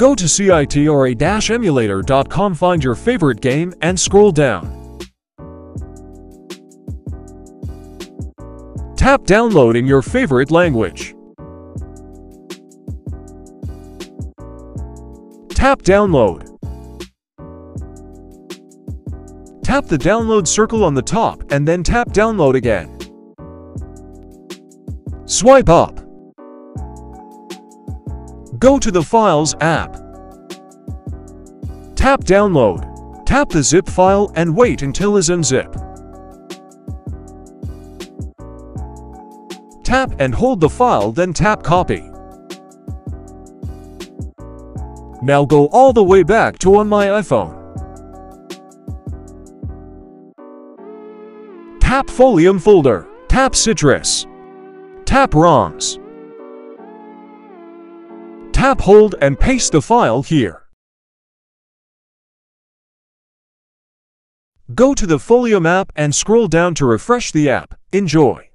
Go to citra-emulator.com find your favorite game and scroll down. Tap download in your favorite language. Tap download. Tap the download circle on the top and then tap download again. Swipe up. Go to the Files app. Tap Download. Tap the zip file and wait until is unzip. Tap and hold the file then tap Copy. Now go all the way back to on my iPhone. Tap Folium folder. Tap Cytrus. Tap ROMs. Tap hold and paste the file here. Go to the Folium app and scroll down to refresh the app. Enjoy!